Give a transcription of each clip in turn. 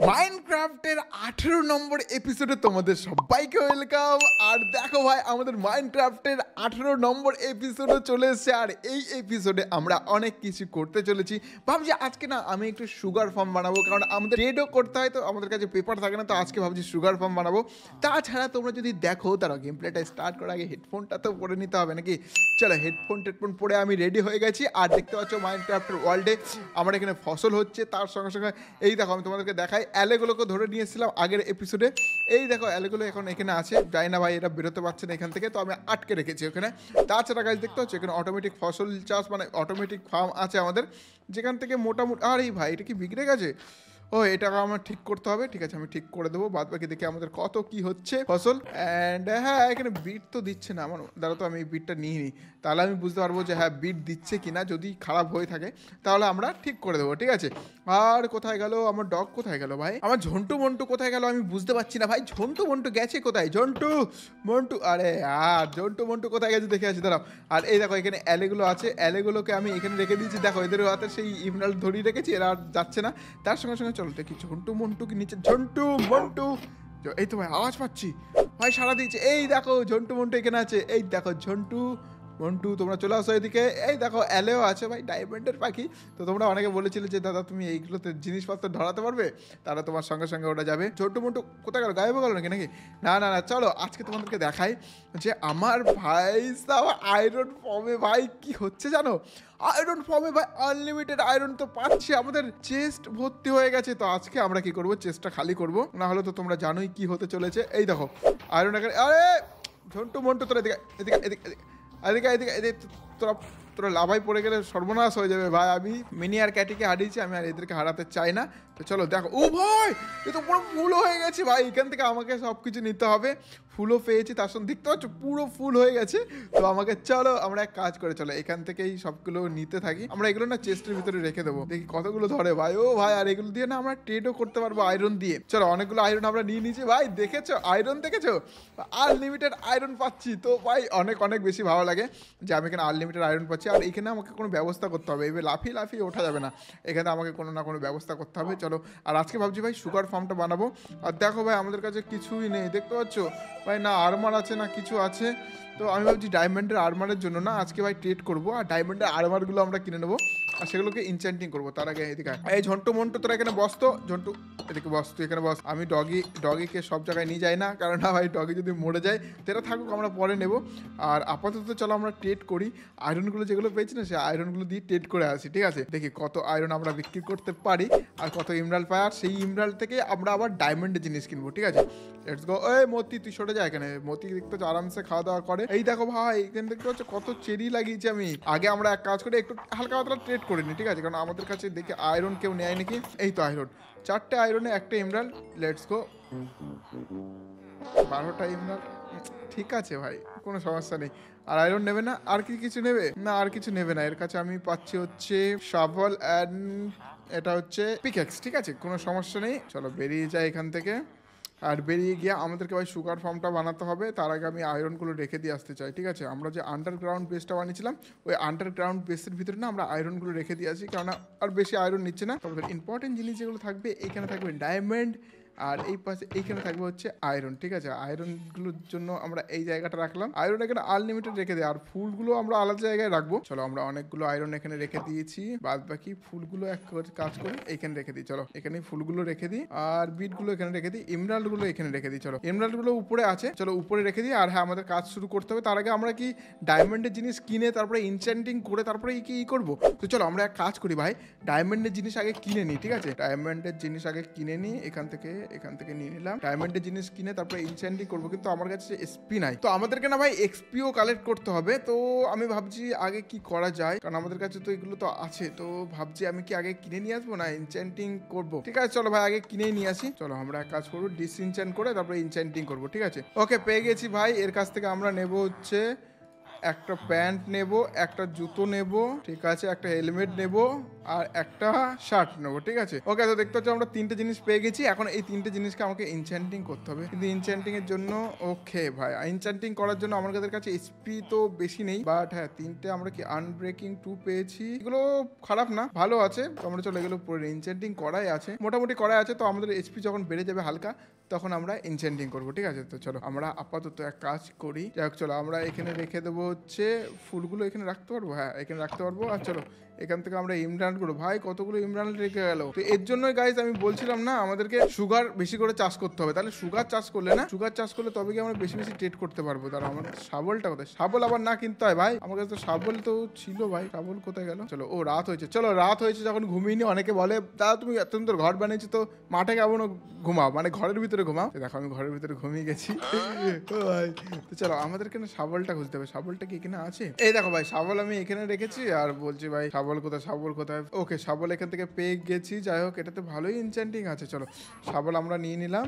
মাইনক্রাফটের আঠেরো নম্বর এপিসোডে তোমাদের সবাইকে ওয়েলকাম আর দেখো ভাই, আমাদের মাইনক্রাফটের আঠেরো নম্বর এপিসোডও চলে এসেছে। আর এই এপিসোডে আমরা অনেক কিছু করতে চলেছি। ভাবছি আজকে না আমি একটু সুগার ফার্ম বানাবো, কারণ আমাদের ট্রেডও করতে হয়, তো আমাদের কাছে পেপার থাকে না, তো আজকে ভাবছি সুগার ফার্ম বানাবো। তাছাড়া তোমরা যদি দেখো, তারা গেম প্লেটা স্টার্ট করার আগে হেডফোনটা তো পরে নিতে হবে নাকি? চলো হেডফোন টেডফোন পরে আমি রেডি হয়ে গেছি। আর দেখতে পাচ্ছ মাইনক্রাফটের ওয়ার্ল্ডে আমার এখানে ফসল হচ্ছে, তার সঙ্গে সঙ্গে, এই দেখো আমি তোমাদেরকে দেখাই অ্যালেগুলোকে ধরে নিয়েছিলাম আগের এপিসোডে এই দেখো, অ্যালেগুলো এখন এখানে আছে। যাই না ভাই এরা বেরোতে পারছে না এখান থেকে, তো আমি আটকে রেখেছি ওখানে। তাছাড়া গাছ দেখতে হচ্ছে এখানে অটোমেটিক ফসল চাষ মানে অটোমেটিক ফার্ম আছে আমাদের। যেখান থেকে মোটামুটি আর এই ভাই, এটা কি বিগড়ে গেছে? ও, এটা আমার ঠিক করতে হবে। ঠিক আছে, আমি ঠিক করে দেবো। বাদ বাকি দেখে আমাদের কত কি হচ্ছে ফসল। অ্যান্ড হ্যাঁ এখানে বিট তো দিচ্ছে না। আমার দ্বারা তো আমি বিটটা নিয়ে নি তাহলে আমি বুঝতে পারব যে হ্যাঁ বিট দিচ্ছে কি না যদি খারাপ হয়ে থাকে, তাহলে আমরা ঠিক করে দেবো। ঠিক আছে? আর কোথায় গেল? আমার ডগ কোথায় গেল ভাই? আমার ঝন্টু মন্টু কোথায় গেল? আমি বুঝতে পারছি না ভাই। ঝন্টু মন্টু গেছে কোথায়? ঝন্টু মন্টু, আরে, আর ঝন্টু মন্টু কোথায় গেছে দেখে আছি দাঁড়াও। আর এই দেখো, এখানে অ্যালেগুলো আছে। অ্যালেগুলোকে আমি এখানে রেখে দিয়েছি। দেখো এদের হাতে সেই ইমরাল ধরিয়ে রেখেছি। এরা আর যাচ্ছে না। তার সঙ্গে সঙ্গে চলো দেখি ঝন্টু মন্টু কি নিচে? ঝন্টু মন্টু। এই তো ভাই, আওয়াজ পাচ্ছি। ভাই সারা দিয়েছে। এই দেখো, ঝন্টু মন্টু এখানে আছে। এই দেখো, ঝন্টু মন্টু তোমরা চলে আসো এদিকে। এই দেখো অ্যালেও আছে ভাই ডায়মন্ডের পাখি। তো তোমরা অনেকে বলেছিলে যে, দাদা, তুমি এইগুলোতে জিনিসপত্র ধরাতে পারবে? তারা তোমার সঙ্গে সঙ্গে ওটা যাবে। ছোট্ট মন্টু কোথায় গেল? গায়েব গেল নাকি? নাকি? না না না, চলো, আজকে তোমাদেরকে দেখাই যে, আমার ভাই সাহ আয়রন ফর্মে ভাই, কি হচ্ছে জানো? আয়রন ফর্মে ভাই আনলিমিটেড আয়রন তো পাচ্ছি। আমাদের চেস্ট ভর্তি হয়ে গেছে। তো আজকে আমরা কি করব? চেস্টটা খালি করব। না হলে তো তোমরা জানোই কি হতে চলেছে। এই দেখো আয়রন আরে! ঝন্টু মন্টু তোরা এদিকে এদিকে এদিকে। এদিকে এদিকে এদের তোরা তোরা লাভাই পড়ে গেলে সর্বনাশ হয়ে যাবে ভাই। আমি মিনি আর ক্যাটিকে হারিয়েছি, আমি আর এদেরকে হারাতে চাই না। তো চলো, দেখো। ও ভাই, এ তো পুরো ফুল হয়ে গেছে ভাই। এখান থেকে আমাকে সব কিছু নিতে হবে। ফুলও পেয়েছি, তার সঙ্গে দেখতে পাচ্ছ পুরো ফুল হয়ে গেছে। তো আমাকে চলো, আমরা এক কাজ করে চলো, এখান থেকেই সবগুলো নিতে থাকি। আমরা এগুলো না চেস্টের ভিতরে রেখে দেবো। দেখি কতগুলো ধরে ভাই। ও ভাই, আর এগুলো দিয়ে না আমরা ট্রেডও করতে পারব আয়রন দিয়ে। চলো, অনেকগুলো আয়রন আমরা নিয়ে নিয়েছি। ভাই, দেখেছ? আয়রন দেখেছ? আনলিমিটেড আয়রন পাচ্ছি। তো ভাই, অনেক অনেক বেশি ভালো লাগে যে আমি এখানে আনলিমিটেড আয়রন পাচ্ছি। আর এখানে আমাকে কোনো ব্যবস্থা করতে হবে। এবার লাফিয়ে লাফিয়ে ওঠা যাবে না। এখানে আমাকে কোনো না কোনো ব্যবস্থা করতে হবে। চলো, আর আজকে ভাবছি ভাই সুগার ফার্মটা বানাবো। আর দেখো ভাই, আমাদের কাছে কিছুই নেই। দেখতে পাচ্ছ? ভাই না আরমার আছে না কিছু আছে। তো আমি ভাবছি ডায়মন্ডের আর্মারের জন্য না, আজকে ভাই ট্রেড করব। আর ডায়মন্ডের আর্মারগুলো আমরা কিনে নেব। আর সেগুলোকে ইনচেন্টিং করব, তার আগে এদিকে এই ঝন্টু মন্টু, তোরা এখানে বসতো ঝন্টু, এদিকে বস, তুই এখানে বস। আমি ডগি ডগিকে সব জায়গায় নিয়ে যাই না, কারণ না ভাই ডগি যদি মরে যায় সেটা থাকুক আমরা পরে নেব। আর আপাতত চলো আমরা ট্রেড করি। আয়রনগুলো যেগুলো পেয়েছি না সে আয়রনগুলো দিয়ে ট্রেড করে আসি, ঠিক আছে? দেখি কত আয়রন আমরা বিক্রি করতে পারি, আর কত ইমরাল পাই। আর সেই ইমরাল থেকে আমরা আবার ডায়মন্ডের জিনিস কিনবো, ঠিক আছে? লেটস গো এই মতি, তুই সরে যা এখানে। মতি দেখতে আরামসে খাওয়া দাওয়া করে। এই দেখো ভাই, এখানে দেখতে পাচ্ছ কত চেরি লাগিয়েছি আমি। আগে আমরা এক কাজ করে, একটু হালকা পাতলা ট্রেড করে নিই ঠিক আছে? কারণ আমাদের কাছে দেখে আয়রন কেউ নেয় নাকি? এই তো আয়রন চারটে আয়রনে একটা ইমরাল লেটস গো বারোটা ইমরাল ঠিক আছে ভাই, কোনো সমস্যা নেই। আর আয়রন নেবে না? আর কি কিছু নেবে? না, আর কিছু নেবে না। এর কাছে আমি পাচ্ছি হচ্ছে শাভল অ্যান্ড এটা হচ্ছে পিকেক্স ঠিক আছে? কোনো সমস্যা নেই। চলো বেরিয়ে যাই এখান থেকে। আর বেরিয়ে গিয়ে আমাদেরকে ভাই সুগার ফার্মটা বানাতে হবে। তার আগে আমি আয়রনগুলো রেখে দিয়ে আসতে চাই, ঠিক আছে? আমরা যে আন্ডারগ্রাউন্ড বেসটা বানিয়েছিলাম, ওই আন্ডারগ্রাউন্ড বেসের ভিতরে না আমরা আয়রনগুলো রেখে দিয়ে আসি। কারণ আর বেশি আয়রন নিচ্ছে না। তবে ইম্পর্টেন্ট জিনিস যেগুলো থাকবে, এখানে থাকবে ডায়মন্ড আর এই পাশে, এইখানে থাকবে হচ্ছে আয়রন ঠিক আছে? আয়রনগুলোর জন্য আমরা এই জায়গাটা রাখলাম। আয়রন এখানে আনলিমিটেড রেখে দিই আর ফুলগুলো আমরা আলাদা জায়গায় রাখব। চলো, আমরা অনেকগুলো আয়রন এখানে রেখে দিয়েছি। বাদ বাকি ফুলগুলো এক কাজ করে এখানে রেখে দিই, চলো। এখানে ফুলগুলো রেখে দিই, আর বিটগুলো এখানে রেখে দিই ইমরাল্ডগুলো এখানে রেখে দিই, চলো। ইমরাল্ডগুলো উপরে আছে, চলো, উপরে রেখে দিই, আর হ্যাঁ আমাদের কাজ শুরু করতে হবে। তার আগে আমরা কি ডায়মন্ডের জিনিস কিনে, তারপরে ইনচেন্টিং করে, তারপরে কি ই করব? তো চলো, আমরা এক কাজ করি ভাই ডায়মন্ডের জিনিস আগে কিনে নিই, ঠিক আছে? ডায়মন্ডের জিনিস আগে কিনে নিই, এখান থেকে এখান থেকে নিয়ে নিলাম ডায়মন্ডের জিনিস কিনে তারপরে ইনচেন্টিং করব, কিন্তু আমার কাছে এসপি নাই। তো আমাদেরকে না ভাই এক্সপিও কালেক্ট করতে হবে। তো আমি ভাবছি আগে কি করা যায়? কারণ আমাদের কাছে তো এগুলো তো আছে। তো ভাবছি আমি কি আগে কিনে নিয়ে আসব না ইনচেন্টিং করব? ঠিক আছে, চলো ভাই, আগে কিনেই নিয়ে আসি। চলো আমরা এক কাজ করব ডিসইনচেন্ট করে তারপরে ইনচেন্টিং করব, ঠিক আছে? ওকে পেয়ে গেছি ভাই। এর কাছ থেকে আমরা নেব হচ্ছে একটা প্যান্ট নেব, একটা জুতো নেব, ঠিক আছে, একটা হেলমেট নেব আর একটা শার্ট নেব, ঠিক আছে? ওকে তো দেখতে হচ্ছে আমরা তিনটে জিনিস পেয়ে গেছি। এখন এই তিনটে জিনিসকে আমাকে ইনচ্যান্টিং করতে হবে। কিন্তু ইনচ্যান্টিং এর জন্য ওকে ভাই ইনচ্যান্টিং করার জন্য আমাদের কাছে এসপি তো বেশি নেই। বাট হ্যাঁ তিনটে আমরা কি আনব্রেকিং টু পেয়েছি। এগুলো খারাপ না, ভালো আছে। তো আমরা চলো এগুলো পরে ইনচ্যান্টিং করাই আছে। মোটামুটি করাই আছে, তো আমাদের এসপি যখন বেড়ে যাবে হালকা তখন আমরা ইনসেন্টিং করব, ঠিক আছে? তো চলো, আমরা আপাতত এক কাজ করি। যাই হোক, চলো, আমরা এখানে রেখে দেবো হচ্ছে ফুলগুলো এখানে রাখতে পারব? হ্যাঁ এখানে রাখতে পারব। আর চলো এখান থেকে আমরা ইমরান করব। ভাই, কতগুলো ইমরান রেখে গেল? তো এর জন্যই গাইজ আমি বলছিলাম না, আমাদেরকে সুগার বেশি করে চাষ করতে হবে। তাহলে সুগার চাষ করলে না সুগার চাষ করলে তবে কি আমরা বেশি বেশি ট্রেড করতে পারব? তারা আমার শাবলটা কোথায়? শাবল আবার না কিনতে হয়, ভাই? আমার কাছে তো শাবল তো ছিল, ভাই। শাবল কোথায় গেল? চলো, ও, রাত হয়েছে। চলো, রাত হয়েছে যখন ঘুমিয়ে অনেকে বলে দাদা তুমি এত ঘর বানিয়েছো তো, মাঠে কেমন ঘুমাও? মানে ঘরের ভিতরে ঘুমাও। দেখো, আমি ঘরের ভিতরে ঘুমিয়ে গেছি। ভাই। তো চলো, আমাদেরকে না শাবলটা খুঁজতে হবে। শাবলটা কি এখানে আছে? এই দেখো, ভাই, শাবল আমি এখানে রেখেছি, আর বলছি, ভাই শাবল কোথায় শাবল কোথায়? ওকে শাবল এখান থেকে পেয়ে গেছি। যাই হোক, এটাতে ভালোই ইনচেন্টিং আছে, চলো। শাবল আমরা নিয়ে নিলাম।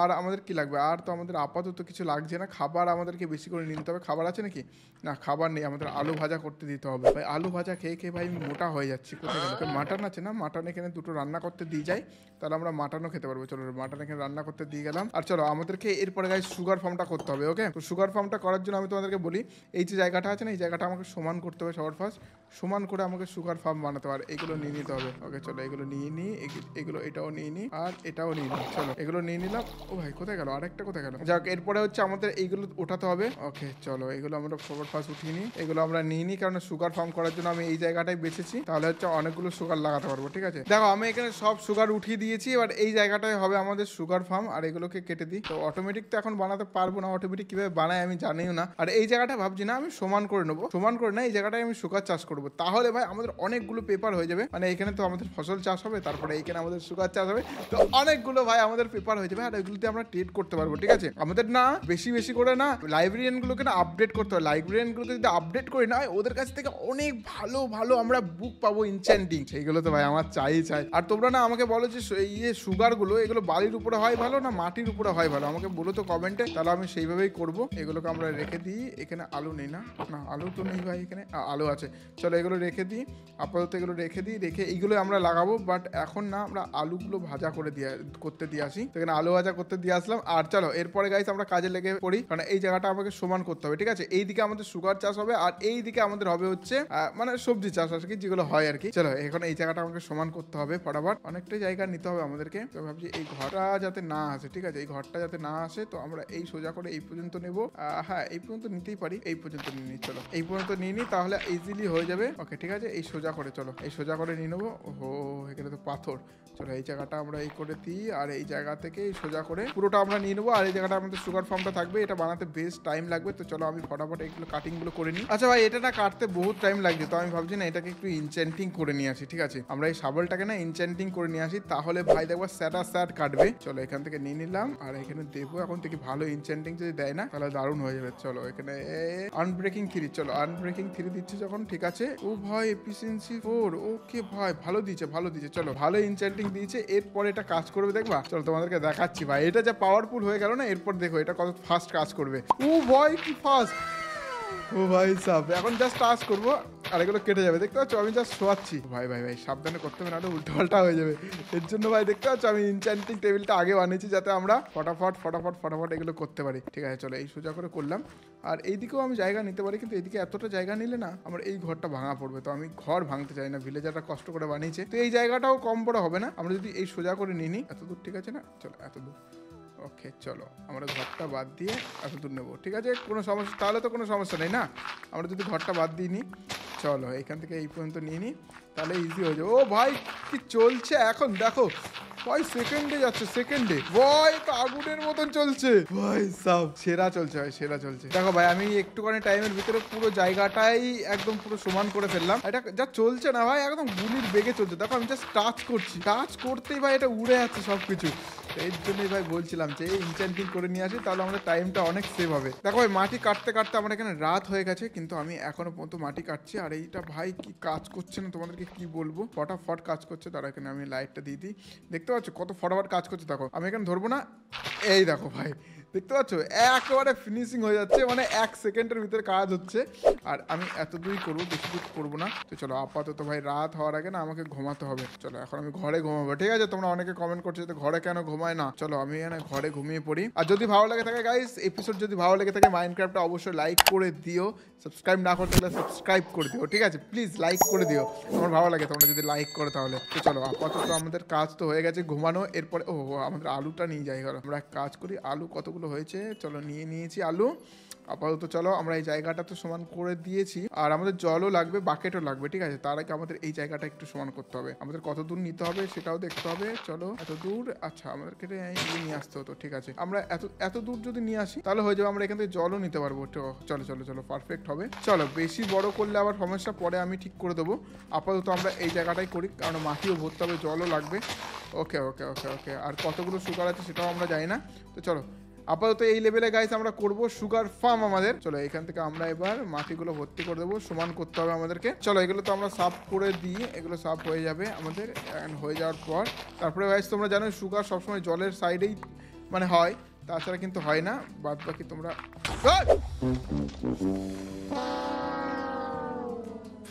আর আমাদের কি লাগবে? আর তো আমাদের আপাতত কিছু লাগছে না। খাবার আমাদেরকে বেশি করে নিতে হবে। খাবার আছে নাকি? না, খাবার নেই। আমাদের আলু ভাজা করতে দিতে হবে। ভাই, আলু ভাজা খেয়ে খেয়ে ভাই মোটা হয়ে যাচ্ছি। কোথায় মাটন আছে না? মাটন এখানে দুটো রান্না করতে দিয়ে যাই। তাহলে আমরা মাটনও খেতে পারব। চলো মাটন এখানে রান্না করতে দিয়ে গেলাম। আর চলো, আমাদেরকে এরপরে গাই সুগার ফার্মটা করতে হবে ওকে তো সুগার ফার্মটা করার জন্য আমি তোমাদেরকে বলি, এই যে জায়গাটা আছে না, এই জায়গাটা আমাকে সমান করতে হবে সবার ফার্স্ট সমান করে আমাকে সুগার ফার্ম বানাতে আর এগুলো নিয়ে নিতে হবে। ওকে চলো, এগুলো নিয়ে নিই। এগুলো, এটাও নিয়ে নিই। আর এটাও নিয়ে নিই। চলো, এগুলো নিয়ে নিলাম। ও ভাই, কোথায় গেল? আরেকটা কোথায় গেল? যাক, এরপরে হচ্ছে আমাদের এইগুলো ওঠাতে হবে। ওকে চলো, এগুলো আমরা সবার ফার্স্ট উঠিয়ে নিই। এগুলো আমরা নিয়ে নিই কারণ সুগার ফার্ম করার জন্য আমি এই জায়গাটাই বেছেছি। তাহলে হচ্ছে অনেকগুলো সুগার লাগাতে পারব, ঠিক আছে? দেখো, আমি এখানে সব সুগার উঠিয়ে দিয়েছি। এবার এই জায়গাটায় হবে আমাদের সুগার ফার্ম আর এগুলোকে কেটে দিই। তো অটোমেটিক তো এখন বানাতে পারব না। অটোমেটিক কীভাবে বানায় আমি জানিও না। আর এই জায়গাটা ভাবছি না, আমি সমান করে নেব। সমান করে না, এই জায়গাটায় আমি সুগার চাষ করব। তাহলে ভাই আমাদের অনেকগুলো পেপার হয়ে যাবে। মানে এখানে তো আমাদের ফসল চাষ হবে, তারপরে এইখানে আমাদের সুগার চাষ হবে। তো অনেকগুলো ভাই আমাদের পেপার হয়ে যাবে আর ওইগুলোতে আমরা ট্রেড করতে পারব, ঠিক আছে? আমাদের না বেশি বেশি করে না লাইব্রেরিয়ান গুলোকে না আপডেট করতে হবে। লাইব্রেরিয়ান গুলোকে যদি আপডেট করি না, ওদের কাছ থেকে অনেক ভালো ভালো আমরা বুক পাবো ইনচ্যান্টিং সেইগুলো তো ভাই আমার চাই চাই। আর তোমরা না আমাকে বলো যে সু- এই যে সুগারগুলো, এগুলো বালির উপরে হয় ভালো না মাটির উপরে হয় ভালো? আমাকে বলো তো কমেন্টে তাহলে আমি সেইভাবেই করব। এগুলোকে আমরা রেখে দিই। এখানে আলু নেই না? না, আলু তো নেই ভাই এখানে। আলু আছে। চলো এগুলো রেখে দিই, আপাতত এগুলো রেখে দিই, রেখে এইগুলো আমরা লাগাবো বাট এখন না আমরা আলুগুলো ভাজা করে দিয়ে, করতে দিয়ে আসি। এখানে আলু ভাজা করতে দিয়ে আসলাম, আর চলো এরপরে গাইস আমরা কাজে লেগে পড়ি, কারণ এই জায়গাটা আমাকে সমান করতে হবে, ঠিক আছে? এইদিকে আমাদের সুগার চাষ হবে, আর এই দিকে আমাদের হবে হচ্ছে মানে সবজি চাষ আর কি, যেগুলো হয় আর কি। চলো, এখন এই জায়গাটা আমাকে সমান করতে হবে ফটাফট। অনেকটা জায়গা নিতে হবে আমাদেরকে, তো ভাবছি এই ঘরটা যাতে না আসে, ঠিক আছে? এই ঘরটা যাতে না আসে, তো আমরা এই সোজা করে এই পর্যন্ত নেব। হ্যাঁ এই পর্যন্ত নিতেই পারি, এই পর্যন্ত নিয়ে নিই চলো। এই পর্যন্ত নিয়ে নিই তাহলে ইজিলি হয়ে যাবে ওকে ঠিক আছে, এই সোজা করে, চলো। এই সোজা করে নিয়ে নেব। ও এখানে তো পাথর। চলো এই জায়গাটা আমরা এই করে দিই, আর এই জায়গা থেকে সোজা করে পুরোটা আমরা নিয়ে নেব। আর এই জায়গাটা আমাদের সুগার ফার্মটা থাকবে, এটা বানাতে বেশ টাইম লাগবে। তো চলো আমি ফটাফট এইগুলো কাটিংগুলো করে নিই। আচ্ছা ভাই, এটা না কাটতে বহুত টাইম লাগছে, তো আমি ভাবছি না এটাকে একটু ইনচেন্টিং করে নিয়ে আসি, ঠিক আছে? আমরা এই শাবলটাকে না ইনচেন্টিং করে নিয়ে আসি, তাহলে ভাই দেখব স্যাটা স্যাট কাটবে। চলো এখান থেকে নিয়ে নিলাম, আর এখানে দেবো। এখন থেকে ভালো ইনচেন্টিং যদি দেয় না, তাহলে দারুণ হয়ে যাবে। চলো এখানে আনব্রেকিং থ্রি চলো আনব্রেকিং থ্রি দিচ্ছে যখন, ঠিক আছে? ও ভাই এফিসিয়েন্সি ফোর ওকে ভাই, ভালো দিয়েছে ভালো দিয়েছে। চলো, ভালো ইনচেন্টিং দিয়েছে, এরপর এটা কাজ করবে, দেখবা? চলো তোমাদেরকে দেখাচ্ছি ভাই। এটা যা পাওয়ারফুল হয়ে গেল না, এরপর দেখো এটা কত ফাস্ট কাজ করবে। ও ভয় কি ফাস্ট ও ভাই সাব, এখন জাস্ট টাচ করব, আর এগুলো কেটে যাবে। দেখতে পাচ্ছ, আমি জাস্ট শোয়াচ্ছি। ভাই ভাই ভাই, সাবধানে করতে হবে না উল্টো পাল্টা হয়ে যাবে। এর জন্য ভাই, দেখতে পাচ্ছ, আমি ইনচ্যান্টিং টেবিলটা আগে বানিয়েছি, যাতে আমরা ফটাফট ফটাফট ফটাফট এগুলো করতে পারি। ঠিক আছে, চলো, এই সোজা করে করলাম। আর এইদিকেও আমি জায়গা নিতে পারি, কিন্তু এইদিকে এতটা জায়গা নিলে না, আমার এই ঘরটা ভাঙা পড়বে। তো আমি ঘর ভাঙতে চাই না ভিলেজারটা কষ্ট করে বানিয়েছে। তো এই জায়গাটাও কম বড় হবে না। আমরা যদি এই সোজা করে নিই এত দূর ঠিক আছে না? চলো এত দূর ওকে চলো। আমরা ঘরটা বাদ দিয়ে এত দূর নেব, ঠিক আছে? কোনো সমস্যা, তাহলে তো কোনো সমস্যা নেই না? আমরা যদি ঘরটা বাদ দিই নি চলো, এখান থেকে এই পর্যন্ত নিয়ে নিই, তাহলে ইজি হয়ে যাবে। ও ভাই, কি চলছে এখন? দেখো, ভাই সেকেন্ডে যাচ্ছে সেকেন্ডে ভাই, তো আগুনের মতন চলছে। ভাই, সব, সেরা চলছে, ভাই, সেরা চলছে। দেখো ভাই, আমি একটুখানি টাইমের ভিতরে পুরো জায়গাটাই একদম পুরো সমান করে ফেললাম। এটা যা চলছে না ভাই, একদম গুলির বেগে চলছে। দেখো, আমি জাস্ট টাচ করছি। টাচ করতেই ভাই, এটা উড়ে যাচ্ছে সবকিছু। এর জন্যই ভাই বলছিলাম যে এই ইনচেন্টিং করে নিয়ে আসি, তাহলে আমাদের টাইমটা অনেক সেভ হবে। দেখো ভাই, মাটি কাটতে কাটতে আমার এখানে রাত হয়ে গেছে, কিন্তু আমি এখনও পর্যন্ত মাটি কাটছি। আর এইটা ভাই কি কাজ করছে না, তোমাদেরকে কি বলব? ফটাফট কাজ করছে তারা এখানে আমি লাইটটা দিয়ে দিই। দেখতে পাচ্ছ কত ফটাফট কাজ করছে, দেখো। আমি এখানে ধরবো না, এই দেখো ভাই। দেখতে পাচ্ছ? একেবারে ফিনিশিং হয়ে যাচ্ছে মানে এক সেকেন্ডের ভিতরে কাজ হচ্ছে। আর আমি এত দূরই করব, বেশি দূর করব না। তো চলো, আপাতত ভাই রাত হওয়ার আগে না আমাকে ঘুমাতে হবে। চলো, এখন আমি ঘরে ঘুমাবো। ঠিক আছে, তোমরা অনেকে কমেন্ট করছ যে ঘরে কেন ঘুমায় না? চলো, আমি এখানে ঘরে ঘুমিয়ে পড়ি। আর যদি ভালো লাগে থাকে গাইস এপিসোড যদি ভালো লেগে থাকে মাইনক্রাফটটা অবশ্যই লাইক করে দিও। সাবস্ক্রাইব না করতে গেলে সাবস্ক্রাইব করে দিও, ঠিক আছে? প্লিজ লাইক করে দিও। আমার ভালো লাগে, তোমরা যদি লাইক করো তাহলে। তো চলো, আপাতত আমাদের কাজ তো হয়ে গেছে ঘুমানো। এরপরে ও আমাদের আলুটা নিয়ে যাই আমরা কাজ করি, আলু কতগুলো হয়েছে। চলো নিয়ে নিয়েছি আলু। আপাতত চলো, আমরা এই জায়গাটা তো সমান করে দিয়েছি। আর আমাদের জলও লাগবে, বাকেটও লাগবে, ঠিক আছে? তার আগে আমাদের এই জায়গাটা একটু সমান করতে হবে। আমাদের কত দূর নিতে হবে সেটাও দেখতে হবে। চলো, এত দূর? আচ্ছা আমাদেরকে নিয়ে আসতে হতো, ঠিক আছে। আমরা এত এত দূর যদি নিয়ে আসি, তাহলে হয়ে যাবে আমরা এখান থেকে জলও নিতে পারব। চলো চলো চলো পারফেক্ট হবে। চলো, বেশি বড় করলে আবার সমস্যা পরে আমি ঠিক করে দেবো। আপাতত আমরা এই জায়গাটাই করি, কারণ মাটিও ভরতে হবে, জলও লাগবে। ওকে ওকে ওকে ওকে। আর কতগুলো সুগার আছে সেটাও আমরা জানি না। তো চলো আপাতত এই লেভেলে গাইস আমরা করব সুগার ফার্ম আমাদের। চলো, এখান থেকে আমরা এবার মাটিগুলো ভর্তি করে দেবো। সমান করতে হবে আমাদেরকে। চলো, এগুলো তো আমরা সাফ করে দিই। এগুলো সাফ হয়ে যাবে আমাদের and হয়ে যাওয়ার পর। তারপরে গাইস তোমরা জানো সুগার সবসময় জলের সাইডেই মানে হয়। তাছাড়া কিন্তু হয় না। বাদ বাকি তোমরা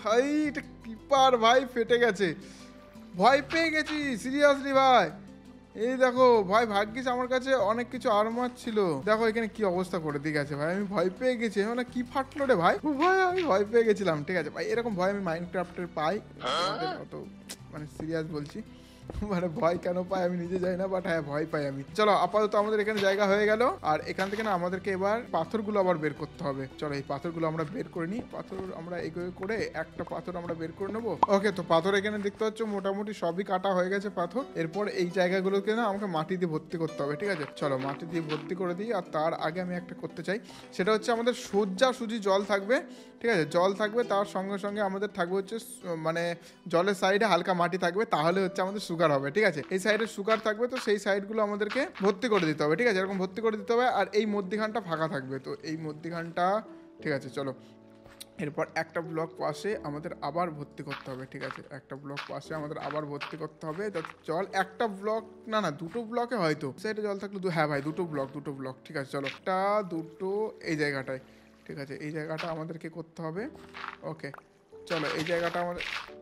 ভাই এটা কিপার ভাই, ফেটে গেছে। ভয় পেয়ে গেছি সিরিয়াসলি ভাই। এই দেখো ভাই ভাগ্যিস আমার কাছে অনেক কিছু আরমার ছিল। দেখো এখানে কি অবস্থা করে দিয়ে গেছে ভাই আমি ভয় পেয়ে গেছি। মানে কি ফাটলো রে ভাই? ভাই আমি ভয় পেয়ে গেছিলাম ঠিক আছে। ভাই এরকম ভয় আমি মাইন্ড ক্রাফ্টের পাই। তোমাদের অত মানে সিরিয়াস বলছি। মানে ভয় কেন পাই আমি নিজে যাই না বাট হ্যাঁ ভয় পাই আমি। চলো, আপাতত আমাদের এখানে জায়গা হয়ে গেল। আর এখান থেকে না, আমাদেরকে এবার পাথরগুলো আবার বের করতে হবে। চলো, এই পাথরগুলো আমরা বের করে নিই। পাথর আমরা এগোয়ে করে একটা পাথর আমরা বের করে নেব। ওকে, তো পাথর এখানে দেখতে পাচ্ছ, মোটামুটি সবই কাটা হয়ে গেছে পাথর। এরপর এই জায়গাগুলোকে না, আমাকে মাটি দিয়ে ভর্তি করতে হবে, ঠিক আছে? চলো, মাটি দিয়ে ভর্তি করে দিই, আর তার আগে আমি একটা করতে চাই। সেটা হচ্ছে আমাদের সজ্জা সুজি জল থাকবে, ঠিক আছে? জল থাকবে, তার সঙ্গে সঙ্গে আমাদের থাকবে হচ্ছে মানে জলের সাইডে হালকা মাটি থাকবে। তাহলে হচ্ছে আমাদের সুগার হবে, ঠিক আছে? এই সাইডে সুগার থাকবে তো সেই সাইডগুলো আমাদেরকে ভর্তি করে দিতে হবে, ঠিক আছে? এরকম ভর্তি করে দিতে হবে আর এই মধ্যিখানটা ফাঁকা থাকবে। তো এই মধ্যিখানটা, ঠিক আছে, চলো। এরপর একটা ব্লক পাশে আমাদের আবার ভর্তি করতে হবে, ঠিক আছে? একটা ব্লক পাশে আমাদের আবার ভর্তি করতে হবে, যাতে জল, একটা ব্লক না না, দুটো ব্লকে হয়তো। সাইডে জল থাকলে দু- হ্যাঁ ভাই, দুটো ব্লক দুটো ব্লক ঠিক আছে, চলো। একটা, দুটো, এই জায়গাটায়, ঠিক আছে? এই জায়গাটা আমাদেরকে করতে হবে। ওকে চলো, এই জায়গাটা আমাদের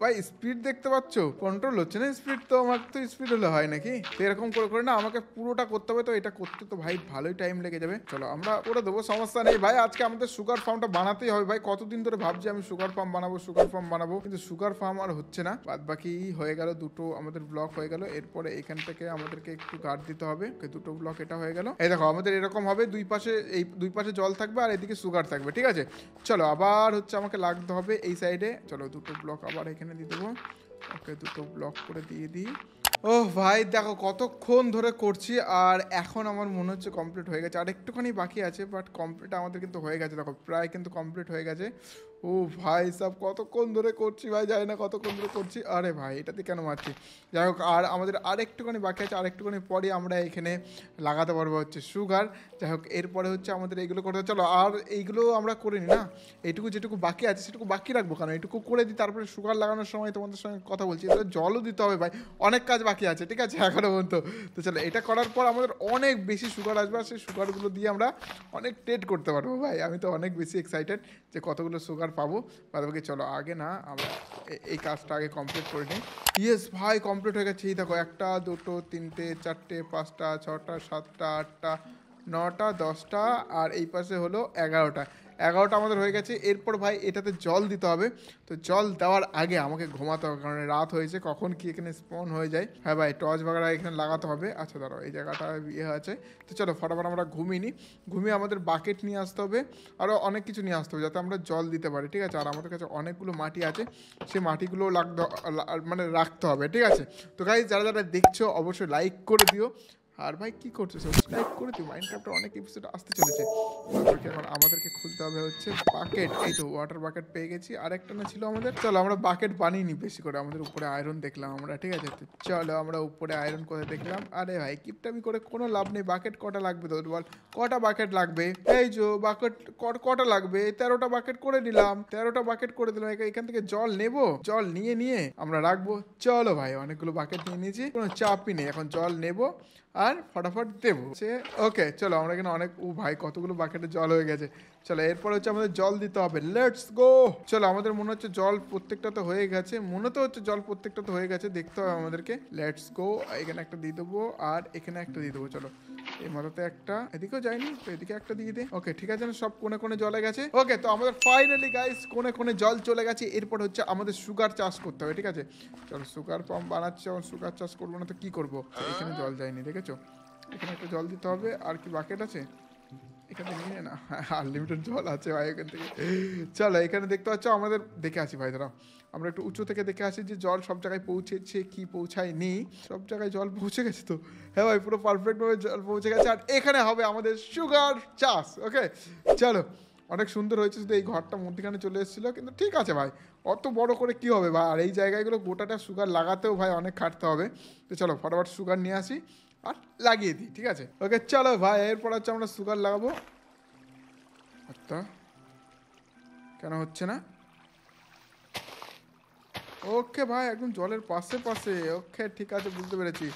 ভাই স্পিড দেখতে পাচ্ছ? কন্ট্রোল হচ্ছে না স্পিড তো? আমার তো স্পিড হলে হয় নাকি? তো এরকম করে করে না, আমাকে পুরোটা করতে হবে। তো এটা করতে তো ভাই ভালোই টাইম লেগে যাবে। চলো, আমরা দেবো, সমস্যা নেই। ভাই, আজকে আমাদের সুগার ফার্মটা বানাতেই হবে। ভাই, কতদিন ধরে ভাবছি আমি সুগার ফার্ম বানাবো সুগার ফার্ম বানাবো। কিন্তু সুগার ফার্ম আর হচ্ছে না। বাদ বাকি হয়ে গেল দুটো, আমাদের ব্লক হয়ে গেল। এরপরে এখান থেকে আমাদেরকে একটু গার্ড দিতে হবে। দুটো ব্লক এটা হয়ে গেল। এই দেখো, আমাদের এরকম হবে। দুই পাশে, এই দুই পাশে জল থাকবে আর এদিকে সুগার থাকবে, ঠিক আছে? চলো, আবার হচ্ছে আমাকে লাগতে হবে এই সাইডে চলো, দুটো ব্লক আবার এখানে দিয়ে দেবো। ওকে, দুটো ব্লক করে দিয়ে দিই। ও ভাই, দেখো কতক্ষণ ধরে করছি, আর এখন আমার মনে হচ্ছে কমপ্লিট হয়ে গেছে। আর একটুখানি বাকি আছে বাট কমপ্লিট আমাদের কিন্তু হয়ে গেছে। দেখো, প্রায় কিন্তু কমপ্লিট হয়ে গেছে। ও ভাই, সব কতক্ষণ ধরে করছি ভাই? জানি না কতক্ষণ ধরে করছি। আরে ভাই এটাতে কেন মারছি? যাই হোক, আর আমাদের আর একটুখানি বাকি আছে আর একটুখানি পরে আমরা এখানে লাগাতে পারব হচ্ছে সুগার। যাই হোক, এরপরে হচ্ছে আমাদের এইগুলো করতে চলো, আর এইগুলো আমরা করে নিই না? এইটুকু যেটুকু বাকি আছে, সেটুকু বাকি রাখব কারণ এইটুকু করে দিই, তারপরে সুগার লাগানোর সময় তোমাদের সঙ্গে কথা বলছি। এবার জলও দিতে হবে ভাই, অনেক কাজ বাকি আছে, ঠিক আছে? এখনও পর্যন্ত। তো চলো, এটা করার পর আমাদের অনেক বেশি সুগার আসবে, আর সেই সুগারগুলো দিয়ে আমরা অনেক ট্রেড করতে পারব ভাই। আমি তো অনেক বেশি এক্সাইটেড যে কতগুলো সুগার পাবো। বাদ বাকি চলো আগে না, আমরা এই কাজটা আগে কমপ্লিট করে নিই। ইয়েস ভাই কমপ্লিট হয়ে গেছে। এই দেখো, একটা, দুটো, তিনটে, চারটে, পাঁচটা, ছটা, সাতটা, আটটা, নটা, দশটা, আর এই পাশে হলো এগারোটা। এগারোটা আমাদের হয়ে গেছে। এরপর ভাই এটাতে জল দিতে হবে। তো জল দেওয়ার আগে আমাকে ঘুমাতে হবে, কারণ রাত হয়েছে। কখন কি এখানে স্পন হয়ে যায়? হ্যাঁ ভাই, টর্চ বাগারা এখানে লাগাতে হবে। আচ্ছা দাঁড়াও, এই জায়গাটা ইয়ে আছে। তো চলো ফটাফট আমরা ঘুমিয়ে নিই। ঘুমিয়ে আমাদের বাকেট নিয়ে আসতে হবে আরও অনেক কিছু নিয়ে আসতে হবে, যাতে আমরা জল দিতে পারি, ঠিক আছে? আর আমাদের কাছে অনেকগুলো মাটি আছে সেই মাটিগুলো লাগতে মানে রাখতে হবে, ঠিক আছে? তো গাই যারা যারা দেখছ, অবশ্যই লাইক করে দিও। আর ভাই কি করছ? সাবস্ক্রাইব করে দিও। মাইনক্রাফটে অনেক এপিসোড আসতে চলেছে। তারপর এখন আমাদেরকে খুলতে হবে হচ্ছে বাকেট এই তো ওয়াটার বাকেট পেয়ে গেছি। আর একটা না ছিল আমাদের। চলো আমরা বাকেট বানিয়ে নিই বেশি করে। আমাদের উপরে আয়রন দেখলাম আমরা, ঠিক আছে? চলো আমরা উপরে আয়রন করে দেখলাম? আরে ভাই, কিপটামি করে কোনো লাভ নেই। বাকেট কটা লাগবে তোর বল? কটা বাকেট লাগবে? এই যে বাকেট কটা লাগবে? তেরোটা বাকেট করে নিলাম। তেরোটা বাকেট করে দিলাম। এখান থেকে জল নেব? জল নিয়ে নিয়ে আমরা রাখব। চলো ভাই, অনেকগুলো বাকেট নিয়ে নিয়েছি। কোনো চাপই নেই। এখন জল নেব। আর ফটাফট দেবো। সে ওকে চলো, আমরা এখানে অনেক ও ভাই, কতগুলো বাকেটে জল হয়ে গেছে। চলো, এরপর হচ্ছে আমাদের জল দিতে হবে। লেটস গো চলো, আমাদের মনে হচ্ছে জল প্রত্যেকটা তো হয়ে গেছে। মনে তো হচ্ছে জল প্রত্যেকটা তো হয়ে গেছে, দেখতে হবে আমাদেরকে। লেটস গো এখানে একটা দিয়ে দেবো, আর এখানে একটা দিয়ে দেবো, চলো। এই একটা, এদিকেও যায়নি, তো এদিকে একটা দিয়ে দে। ওকে ঠিক আছে সব কোনে কোনে জলে গেছে। ওকে তো আমাদের ফাইনালি গাইস কোনে কোনে জল চলে গেছে। এরপর হচ্ছে আমাদের সুগার চাষ করতে হবে, ঠিক আছে? চলো সুগার পাম্প বানাচ্ছে আমার সুগার চাষ করব না তো কি করব? এখানে জল যায়নি, দেখেছ? এখানে একটা জল দিতে হবে, আর কি বাকেট আছে? এখানে নিয়ে না আনলিমিটেড জল আছে ভাই এখান থেকে। চলো, এখানে দেখতে পাচ্ছ, আমাদের দেখে আছি ভাই, দাঁড়াও। আমরা একটু উঁচু থেকে দেখে আসি যে জল সব জায়গায় পৌঁছেছে কি পৌঁছায়নি। সব জায়গায় জল পৌঁছে গেছে তো? হ্যাঁ ভাই, পুরো পারফেক্টভাবে জল পৌঁছে গেছে। আর এখানে হবে আমাদের সুগার চাষ ওকে চলো, অনেক সুন্দর হয়েছে শুধু এই ঘরটা মধ্যখানে চলে এসেছিল, কিন্তু ঠিক আছে ভাই, অত বড় করে কি হবে ভাই? আর এই জায়গাগুলো গোটাটা সুগার লাগাতেও ভাই অনেক খাটতে হবে। তো চলো, ফটাফট সুগার নিয়ে আসি। আর লাগিয়ে দিই, ঠিক আছে? ওকে, চলো ভাই, এরপর হচ্ছে আমরা সুগার লাগাবো। আচ্ছা। কেন হচ্ছে না? ওকে ভাই, একদম জলের পাশে পাশে। ওকে, ঠিক আছে, বুঝতে পেরেছি।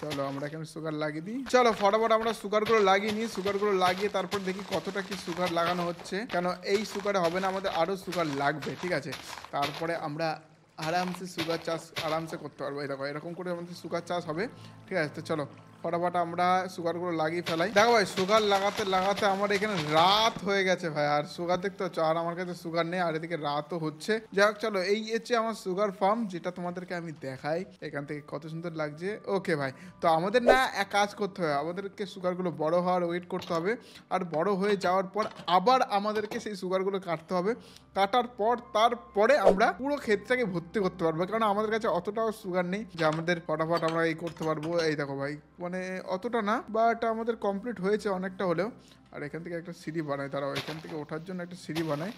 চলো, আমরা এখানে সুগার লাগিয়ে দিই। চলো, ফটাফট আমরা সুগারগুলো লাগিয়ে নিই। সুগারগুলো লাগিয়ে তারপর দেখি কতটা কি সুগার লাগানো হচ্ছে। কেন এই সুগারে হবে না, আমাদের আরও সুগার লাগবে, ঠিক আছে? তারপরে আমরা আরামসে সুগার চাষ, আরামসে করতে পারব। দেখো, এরকম করে আমাদের সুগার চাষ হবে। ঠিক আছে, তো চলো। ফটাফট আমরা সুগারগুলো লাগিয়ে ফেলাই। দেখো ভাই সুগার লাগাতে লাগাতে আমার এখানে রাত হয়ে গেছে ভাই, আর সুগার দেখতে হচ্ছে আর আমার কাছে সুগার নেই, আর এদিকে রাতও হচ্ছে। যাই চলো, এই হচ্ছে আমার সুগার ফার্ম যেটা তোমাদেরকে আমি দেখাই। এখান থেকে কত সুন্দর লাগছে। ওকে ভাই, তো আমাদের না এক কাজ করতে হবে, আমাদেরকে সুগারগুলো বড় হওয়ার ওয়েট করতে হবে। আর বড় হয়ে যাওয়ার পর আবার আমাদেরকে সেই সুগারগুলো কাটতে হবে। কাটার পর তারপরে আমরা পুরো ক্ষেতটাকে ভর্তি করতে পারব কারণ আমাদের কাছে অতটাও সুগার নেই যে আমাদের ফটাফট আমরা এই করতে পারব। এই দেখো ভাই মানে অতটা না বাট আমাদের কমপ্লিট হয়েছে অনেকটা হলেও। আর এখান থেকে একটা সিঁড়ি বানায় তারাও এখান থেকে ওঠার জন্য একটা সিঁড়ি বানায়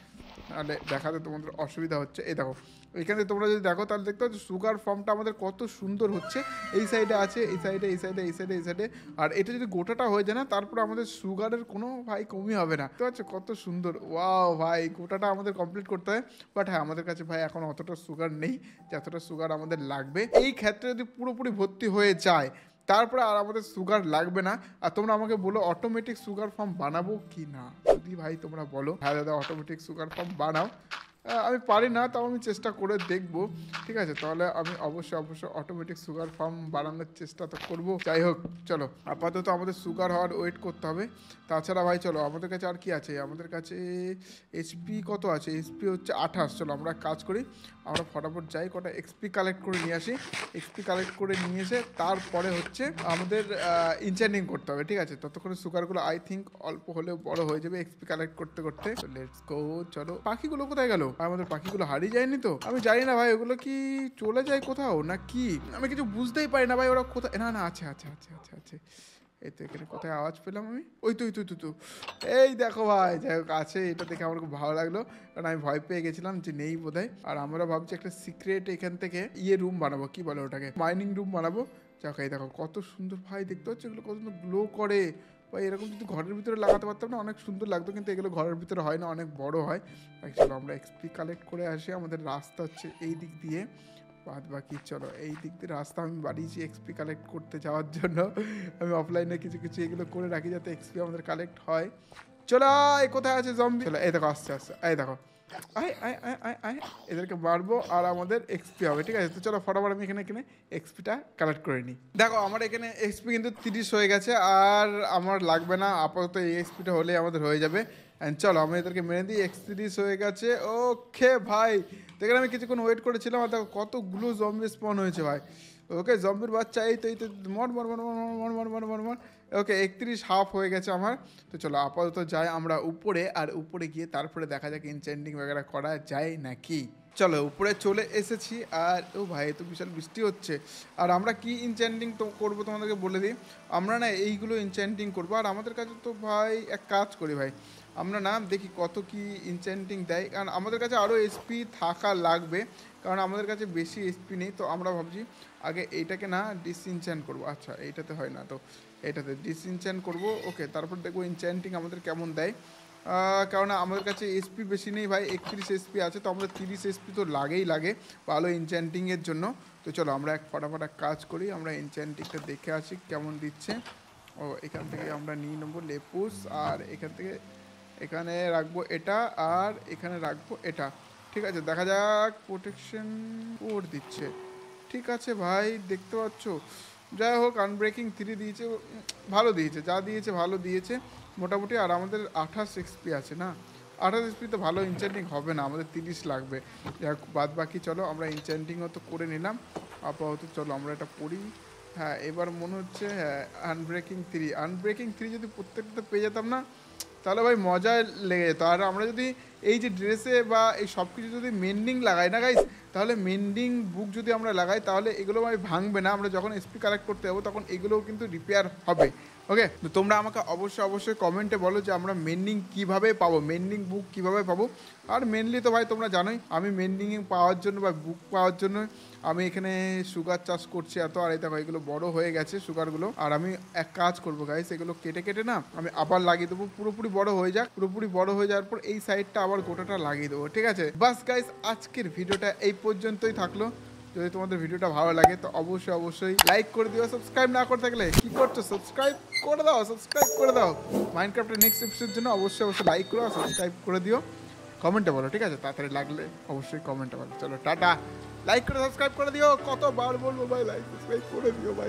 তাহলে দেখাতে তোমাদের অসুবিধা হচ্ছে। এই দেখো, এখানে তোমরা যদি দেখো, তাহলে দেখতে পাচ্ছ সুগার ফার্মটা আমাদের কত সুন্দর হচ্ছে। এই সাইডে আছে, এই সাইডে এই সাইডে এই সাইডে এই সাইডে আর এটা যদি গোটাটা হয়ে যায় না, তারপর আমাদের সুগারের কোনো ভাই কমই হবে না। তো আছে কত সুন্দর। ওয়াও ভাই, গোটাটা আমাদের কমপ্লিট করতে হয়। বাট হ্যাঁ আমাদের কাছে ভাই এখন অতটা সুগার নেই, যতটা সুগার আমাদের লাগবে। এই ক্ষেত্রে যদি পুরোপুরি ভর্তি হয়ে যায় তারপরে আর আমাদের সুগার লাগবে না। আর তোমরা আমাকে বলো অটোমেটিক সুগার ফার্ম বানাবো কি না যদি ভাই তোমরা বলো হ্যাঁ দাদা অটোমেটিক সুগার ফার্ম বানাও। আমি পারি না, তাও আমি চেষ্টা করে দেখব। ঠিক আছে, তাহলে আমি অবশ্যই অবশ্যই অটোমেটিক সুগার ফার্ম বাড়ানোর চেষ্টা তো করব। যাই হোক, চলো। আপাতত আমাদের সুগার হওয়ার ওয়েট করতে হবে। তাছাড়া ভাই, চলো, আমাদের কাছে আর কি আছে? আমাদের কাছে এইচপি কত আছে? এইচপি হচ্ছে আঠাশ। চলো, আমরা কাজ করি, আমরা ফটাফট যাই, কটা এক্সপি কালেক্ট করে নিয়ে আসি। এক্সপি কালেক্ট করে নিয়ে এসে তারপরে হচ্ছে আমাদের ইনচার্নিং করতে হবে। ঠিক আছে, ততক্ষণে সুগারগুলো আই থিঙ্ক অল্প হলেও বড় হয়ে যাবে এক্সপি কালেক্ট করতে করতে। লেটস গো চলো। পাখিগুলো কোথায় গেল? আমাদের পাখিগুলো হারিয়ে যায়নি তো? আমি জানি না ভাই ওগুলো কি চলে যায় কোথাও না কি? আমি কিছু বুঝতেই পারি না ভাই ওরা কোথায়? না না আছে আছে আছে আছে আছে। এই তো এখানে কোথায় আওয়াজ পেলাম আমি? ওই তো ওই তো ওই তো, তো। এই দেখো ভাই যাই হোক আছে। এটা দেখে আমার খুব ভালো লাগল। কারণ আমি ভয় পেয়ে গেছিলাম যে নেই বোধহয়। আর আমরা ভাবছি একটা সিক্রেট এখান থেকে ইয়ে রুম বানাবো। কি বলে ওটাকে? মাইনিং রুম বানাবো। যাক এই দেখো কত সুন্দর ভাই দেখতে হচ্ছে এগুলো কত সুন্দর গ্লো করে। বা এরকম যদি ঘরের ভিতরে লাগাতে পারতাম না, অনেক সুন্দর লাগতো, কিন্তু এগুলো ঘরের ভিতরে হয় না, অনেক বড় হয়। চলো আমরা এক্সপি কালেক্ট করে আসি, আমাদের রাস্তা হচ্ছে এই দিক দিয়ে। বাদ বাকি চলো, এই দিক দিয়ে রাস্তা আমি বাড়িয়েছি এক্সপি কালেক্ট করতে যাওয়ার জন্য। আমি অফলাইনে কিছু কিছু এগুলো করে রাখি যাতে এক্সপি আমাদের কালেক্ট হয়। চলো কোথায় আছে জম্বি চলো, এই দেখো, আসছে আসছে, এই দেখো। আয় আয় আয় আয় এদেরকে মারবো আর আমাদের এক্সপি হবে, ঠিক আছে? তো চলো ফটাফট আমি এখানে এখানে এক্সপিটা কালেক্ট করে নিই। দেখো, আমার এখানে এক্সপি কিন্তু তিরিশ হয়ে গেছে আর আমার লাগবে না, আপাতত এই এক্সপিটা হলে আমাদের হয়ে যাবে। অ্যান্ড চলো, আমি এদেরকে মেরে দিই এক্সত্রিশ হয়ে গেছে। ওকে ভাই দেখেন আমি কিছুক্ষণ ওয়েট করেছিলাম, আর দেখো কতগুলো জম্বি স্পন হয়েছে, ভাই। ওকে জম্বির বাচ্চা, এই তো এই তো, মর মর মর মর মর মর মর মর মর ওকে, একত্রিশ হাফ হয়ে গেছে আমার। তো চলো, আপাতত যাই আমরা উপরে, আর উপরে গিয়ে তারপরে দেখা যাক ইনচেন্ডিং বগেরা করা যায় নাকি। চলো, উপরে চলে এসেছি, আর, ও ভাই তো বিশাল বৃষ্টি হচ্ছে। আর আমরা কি ইনচেন্ডিং তো করব তোমাদেরকে বলে দিই? আমরা না এইগুলো ইনচেন্ডিং করব। আর আমাদের কাছে তো ভাই, এক কাজ করি ভাই, আমরা না দেখি কত কি ইনচেন্টিং দেয়। কারণ আমাদের কাছে আরও এসপি থাকা লাগবে। কারণ আমাদের কাছে বেশি এসপি নেই, তো আমরা ভাবছি আগে এইটাকে না ডিসইনচ্যান্ট করব। আচ্ছা এইটাতে হয় না, তো এটাতে ডিসইনচ্যান্ট করব। ওকে তারপর দেখব ইনচ্যান্টিং আমাদের কেমন দেয়। কারণ আমাদের কাছে এসপি বেশি নেই ভাই, একত্রিশ এসপি আছে, তো আমাদের তিরিশ এসপি তো লাগেই লাগে ভালো ইনচ্যান্টিংয়ের জন্য। তো চলো আমরা এক ফটাফট এক কাজ করি, আমরা এনচ্যান্টিংটা দেখে আসি কেমন দিচ্ছে। ও, এখান থেকে আমরা নিয়ে নেব লেপুস, আর এখান থেকে এখানে রাখব এটা, আর এখানে রাখব এটা। ঠিক আছে, দেখা যাক প্রোটেকশন কোড দিচ্ছে। ঠিক আছে ভাই, দেখতে পাচ্ছ? যাই হোক আনব্রেকিং থ্রি দিয়েছে, ভালো দিয়েছে, যা দিয়েছে ভালো দিয়েছে। মোটামুটি আর আমাদের আঠাশ এক্সপি আছে না? আঠাশ এক্সপি তো ভালো ইনচেন্টিং হবে না, আমাদের তিরিশ লাগবে। যাই হোক, বাদ বাকি চলো, আমরা ইনচেন্টিংও তো করে নিলাম। আপাতত চলো, আমরা এটা পড়ি। হ্যাঁ এবার মনে হচ্ছে হ্যাঁ আনব্রেকিং থ্রি আনব্রেকিং থ্রি যদি প্রত্যেকটা পেয়ে যেতাম না, তাহলে ভাই মজায় লেগে যেত। আর আমরা যদি এই যে ড্রেসে বা এই সব কিছু যদি মেন্ডিং লাগাই না গাইস তাহলে মেন্ডিং বুক যদি আমরা লাগাই, তাহলে এগুলো ভাই ভাঙবে না। আমরা যখন এসপি কালেক্ট করতে যাব, তখন এগুলোও কিন্তু রিপেয়ার হবে। ওকে তো তোমরা আমাকে অবশ্যই অবশ্যই কমেন্টে বলো যে আমরা মেন্ডিং কীভাবে পাবো মেন্ডিং বুক কীভাবে পাবো। আর মেনলি তো ভাই তোমরা জানোই, আমি মেন্ডিং পাওয়ার জন্য বা বুক পাওয়ার জন্য আমি এখানে সুগার চাষ করছি এত, আর এই দেখো এগুলো বড় হয়ে গেছে সুগারগুলো আর আমি এক কাজ করব গাইস এগুলো কেটে কেটে না আমি আবার লাগিয়ে দেবো। পুরোপুরি বড় হয়ে যাক, পুরোপুরি বড় হয়ে যাওয়ার পর এই সাইডটা আবার গোটাটা লাগিয়ে দেবো, ঠিক আছে? বাস গাইস আজকের ভিডিওটা এই পর্যন্তই থাকল। যদি তোমাদের ভিডিওটা ভালো লাগে, তো অবশ্যই অবশ্যই লাইক করে দিও সাবস্ক্রাইব না করে থাকলে কি করছ? সাবস্ক্রাইব করে দাও সাবস্ক্রাইব করে দাও। মাইনক্রাফটের নেক্সট এপিসোডের জন্য অবশ্যই অবশ্যই লাইক করো সাবস্ক্রাইব করে দিও। কমেন্টে বলো, ঠিক আছে? তাড়াতাড়ি লাগলে অবশ্যই কমেন্টে বলো। চলো, টাটা। লাইক করে সাবস্ক্রাইব করে দিও। কতবার বলব ভাই লাইক সাবস্ক্রাইব করে দিও ভাই।